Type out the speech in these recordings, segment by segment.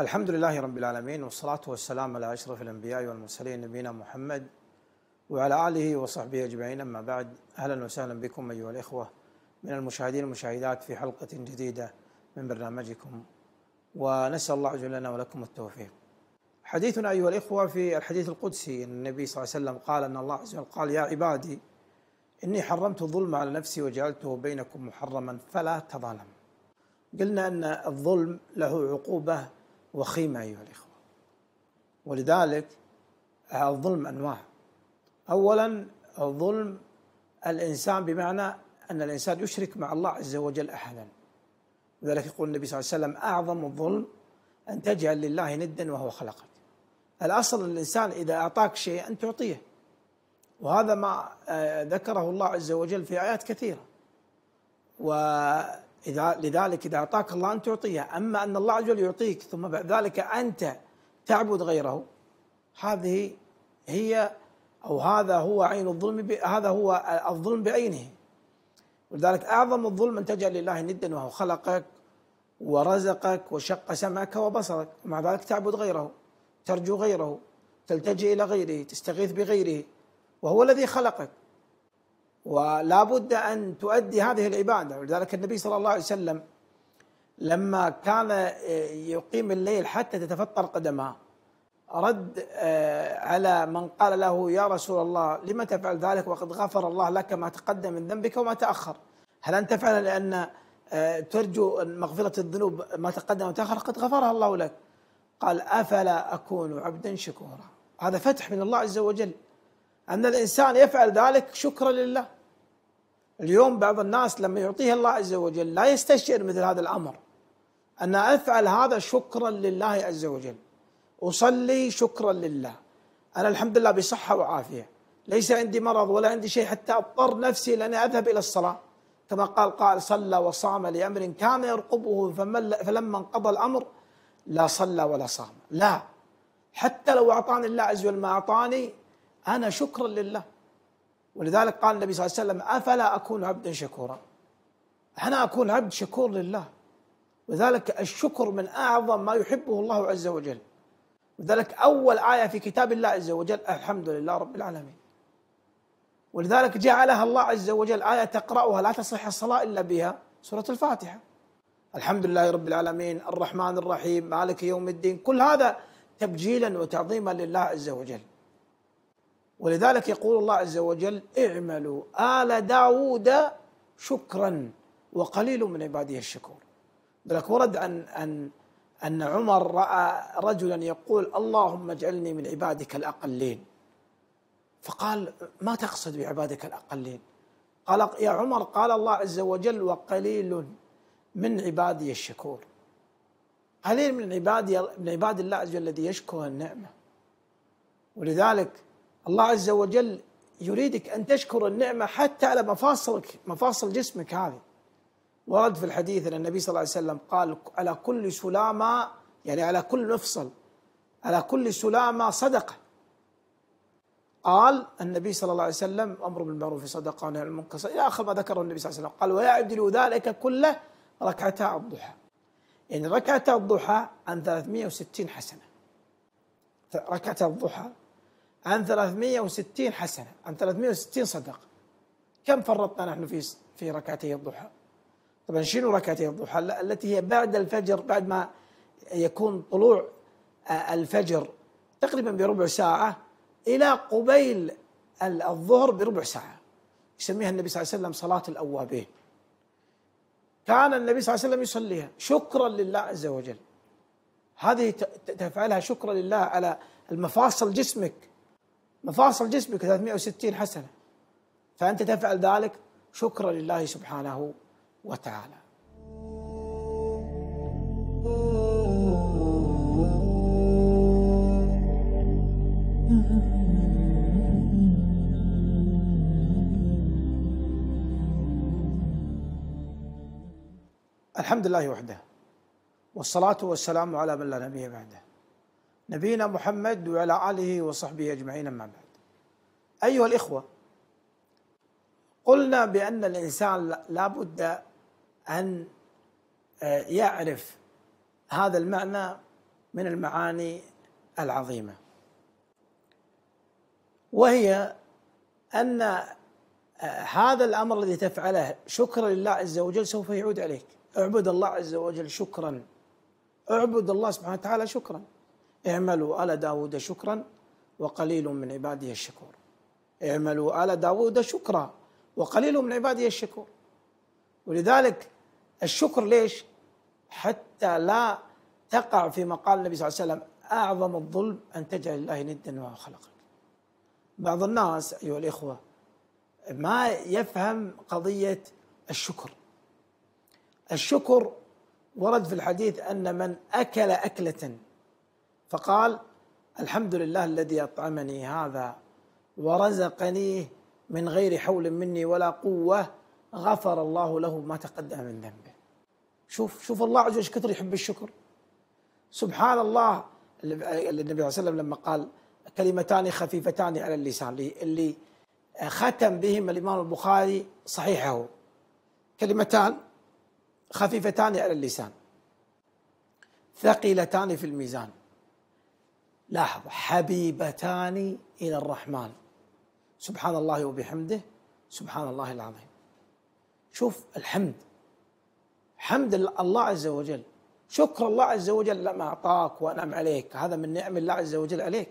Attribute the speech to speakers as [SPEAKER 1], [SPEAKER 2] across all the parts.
[SPEAKER 1] الحمد لله رب العالمين والصلاة والسلام على أشرف الأنبياء والمرسلين نبينا محمد وعلى آله وصحبه أجمعين. أما بعد أهلا وسهلا بكم أيها الإخوة. من المشاهدين والمشاهدات في حلقة جديدة من برنامجكم. ونسأل الله عز وجل لنا ولكم التوفيق. حديثنا أيها الإخوة في الحديث القدسي أن النبي صلى الله عليه وسلم قال أن الله عز وجل قال يا عبادي إني حرمت الظلم على نفسي وجعلته بينكم محرما فلا تظالم. قلنا أن الظلم له عقوبة وخيمة أيها الإخوة. ولذلك الظلم أنواع. أولا الظلم الإنسان بمعنى أن الإنسان يشرك مع الله عز وجل أحدا. لذلك يقول النبي صلى الله عليه وسلم أعظم الظلم أن تجعل لله ندا وهو خلقك. الأصل الإنسان إذا أعطاك شيء أن تعطيه. وهذا ما ذكره الله عز وجل في آيات كثيرة. وإذا لذلك إذا أعطاك الله أن تعطيه أما أن الله عز وجل يعطيك ثم بعد ذلك أنت تعبد غيره هذه هي أو هذا هو عين الظلم هذا هو الظلم بعينه. ولذلك أعظم الظلم أن تجعل لله ندا وهو خلقك ورزقك وشق سمعك وبصرك ومع ذلك تعبد غيره ترجو غيره تلتجئ إلى غيره تستغيث بغيره وهو الذي خلقك. ولا بد أن تؤدي هذه العبادة. ولذلك النبي صلى الله عليه وسلم لما كان يقيم الليل حتى تتفطر قدماه رد على من قال له يا رسول الله لما تفعل ذلك وقد غفر الله لك ما تقدم من ذنبك وما تأخر؟ هل أنت تفعل لأن ترجو مغفرة الذنوب ما تقدم وتأخر قد غفرها الله لك. قال أفلا أكون عبدا شكورا. هذا فتح من الله عز وجل. أن الإنسان يفعل ذلك شكرا لله. اليوم بعض الناس لما يعطيه الله عز وجل لا يستشعر مثل هذا الأمر. أن أفعل هذا شكرا لله عز وجل. أصلي شكرا لله. أنا الحمد لله بصحة وعافية. ليس عندي مرض ولا عندي شيء حتى أضطر نفسي لأني أذهب إلى الصلاة. كما قال قال صلى وصام لأمر كان يرقبه فلما انقضى الأمر لا صلى ولا صام. لا. حتى لو أعطاني الله عز وجل ما أعطاني أنا شكرا لله. ولذلك قال النبي صلى الله عليه وسلم أفلا أكون عبدا شكورا؟ أنا أكون عبد شكور لله. وذلك الشكر من أعظم ما يحبه الله عز وجل. وذلك أول آية في كتاب الله عز وجل الحمد لله رب العالمين. ولذلك جعلها الله عز وجل آية تقرأها لا تصح الصلاة إلا بها سورة الفاتحة. الحمد لله رب العالمين الرحمن الرحيم مالك يوم الدين. كل هذا تبجيلا وتعظيما لله عز وجل. ولذلك يقول الله عز وجل اعملوا آل داود شكرا وقليل من عباده الشكور. ذلك ورد أن أن أن عمر رأى رجلا يقول اللهم اجعلني من عبادك الأقلين. فقال ما تقصد بعبادك الأقلين؟ قال يا عمر قال الله عز وجل وقليل من عبادي الشكور. قليل من عبادي من عباد الله عز وجل الذي يشكر النعمة. ولذلك الله عز وجل يريدك أن تشكر النعمة حتى على مفاصلك مفاصل جسمك هذه. ورد في الحديث أن النبي صلى الله عليه وسلم قال على كل سلامة يعني على كل مفصل. على كل سلامة صدقة. قال النبي صلى الله عليه وسلم أمر بالمعروف صدقة ونهي عن المنكر. إلى آخر ما ذكره النبي صلى الله عليه وسلم. قال ويعدل ذلك كله ركعتا الضحى. يعني ركعتا الضحى عن 360 حسنة. ركعتا الضحى عن 360 حسنة عن 360 صدقة. كم فرطنا نحن في في ركعتي الضحى؟ طبعا شنو ركعتي الضحى؟ التي هي بعد الفجر بعد ما يكون طلوع الفجر تقريبا بربع ساعة إلى قبيل الظهر بربع ساعة. يسميها النبي صلى الله عليه وسلم صلاة الأوابين. كان النبي صلى الله عليه وسلم يصليها شكرا لله عز وجل. هذه تفعلها شكرا لله على المفاصل جسمك. مفاصل جسمك 360 حسنة. فأنت تفعل ذلك شكرا لله سبحانه وتعالى. الحمد لله وحده. والصلاة والسلام على من لا نبي بعده. نبينا محمد وعلى آله وصحبه أجمعين أما بعد. أيها الإخوة قلنا بأن الإنسان لا بد أن يعرف هذا المعنى من المعاني العظيمة. وهي أن هذا الأمر الذي تفعله شكرا لله عز وجل سوف يعود عليك. اعبد الله عز وجل شكرا. اعبد الله سبحانه وتعالى شكرا. اعملوا آل داود شكرا وقليل من عبادي الشكور. اعملوا آل داود شكرا وقليل من عبادي الشكور. ولذلك الشكر ليش؟ حتى لا تقع في مقال النبي صلى الله عليه وسلم أعظم الظلم أن تجعل الله ندا ما خلقك بعض الناس أيها الإخوة ما يفهم قضية الشكر. الشكر ورد في الحديث أن من أكل أكلة فقال الحمد لله الذي أطعمني هذا ورزقني من غير حول مني ولا قوة غفر الله له ما تقدم من ذنبه. شوف شوف الله عز وجل كثر يحب الشكر. سبحان الله النبي صلى الله عليه وسلم لما قال كلمتان خفيفتان على اللسان. اللي ختم بهم الإمام البخاري صحيحه. كلمتان خفيفتان على اللسان ثقيلتان في الميزان. لاحظ حبيبتان إلى الرحمن. سبحان الله وبحمده. سبحان الله العظيم. شوف الحمد. حمد الله عز وجل. شكر الله عز وجل. لما أعطاك وأنعم عليك. هذا من نعم الله عز وجل عليك.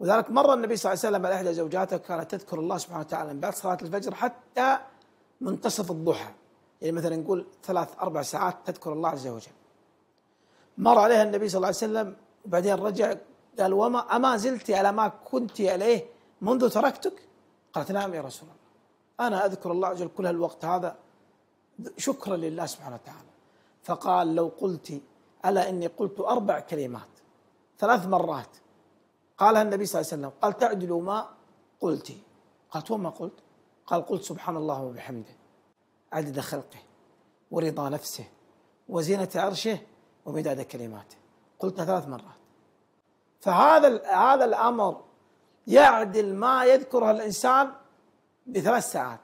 [SPEAKER 1] وذلك مر النبي صلى الله عليه وسلم على إحدى زوجاته كانت تذكر الله سبحانه وتعالى من بعد صلاة الفجر حتى منتصف الضحى. يعني مثلا نقول ثلاث أربع ساعات تذكر الله عز وجل. مر عليها النبي صلى الله عليه وسلم وبعدين رجع قال وما أما زلت على ما كنت عليه منذ تركتك؟ قالت نعم يا رسول الله أنا أذكر الله عز وجل كل هالوقت هذا. شكرا لله سبحانه وتعالى. فقال لو قلت ألا إني قلت أربع كلمات ثلاث مرات. قالها النبي صلى الله عليه وسلم قال تعدل ما قلت. قالت وما قلت؟ قال قلت سبحان الله وبحمده عدد خلقه ورضا نفسه وزينة عرشه ومداد كلماته. قلتها ثلاث مرات. فهذا هذا الأمر يعدل ما يذكره الإنسان بثلاث ساعات.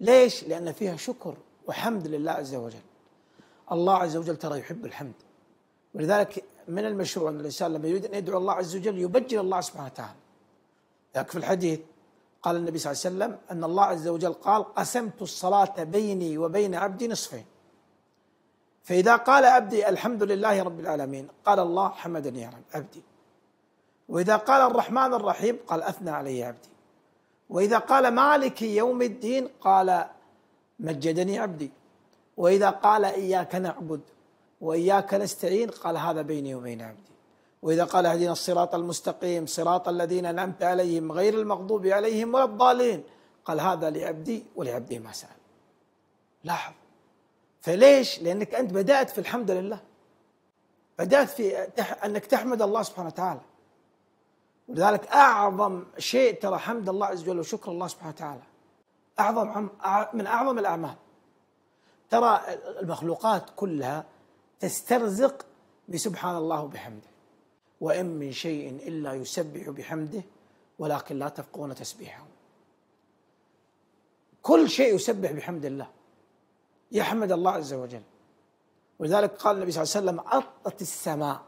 [SPEAKER 1] ليش؟ لأن فيها شكر وحمد لله عز وجل. الله عز وجل ترى يحب الحمد. ولذلك من المشروع أن الإنسان لما يريد أن يدعو الله عز وجل يبجل الله سبحانه وتعالى. ذاك في الحديث قال النبي صلى الله عليه وسلم أن الله عز وجل قال قسمت الصلاة بيني وبين عبدي نصفين فإذا قال عبدي الحمد لله رب العالمين قال الله حمدني يا رب عبدي وإذا قال الرحمن الرحيم قال أثنى علي عبدي. وإذا قال مالك يوم الدين قال مجدني عبدي. وإذا قال إياك نعبد وإياك نستعين قال هذا بيني وبين عبدي. وإذا قال اهدنا الصراط المستقيم صراط الذين أنعمت عليهم غير المغضوب عليهم ولا الضالين قال هذا لعبدي ولعبدي ما سأل. لاحظ. فليش؟ لأنك أنت بدأت في الحمد لله. بدأت في أنك تحمد الله سبحانه وتعالى. ولذلك أعظم شيء ترى حمد الله عز وجل وشكر الله سبحانه وتعالى. أعظم من أعظم الأعمال. ترى المخلوقات كلها تسترزق بسبحان الله وبحمده. وإن من شيء إلا يسبح بحمده ولكن لا تفقون تسبيحه. كل شيء يسبح بحمد الله. يحمد الله عز وجل. ولذلك قال النبي صلى الله عليه وسلم أطت السماء.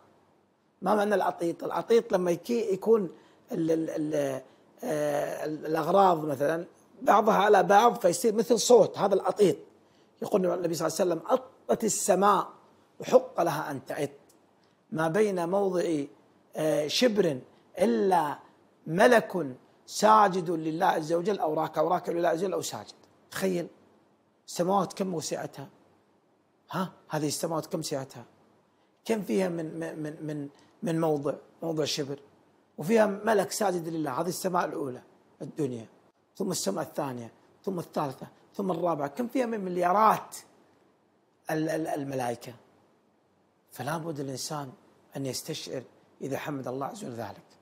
[SPEAKER 1] ما معنى الأطيط الأطيط لما يكون ال ال ال آه، الأغراض مثلا بعضها على بعض فيصير مثل صوت هذا الأطيط يقول النبي صلى الله عليه وسلم أطت السماء وحق لها أن تعط. ما بين موضع آه، شبر إلا ملك ساجد لله عز وجل أو راكع أو راكع لله عز وجل أو ساجد. تخيل السماوات كم وسعتها؟ ها؟ هذه السماوات كم سعتها؟ كم فيها من من من من موضع موضع شبر. وفيها ملك ساجد لله هذه السماء الأولى الدنيا ثم السماء الثانية ثم الثالثة ثم الرابعة. كم فيها من مليارات الملائكة. فلا بد الإنسان أن يستشعر إذا حمد الله عز وجل ذلك.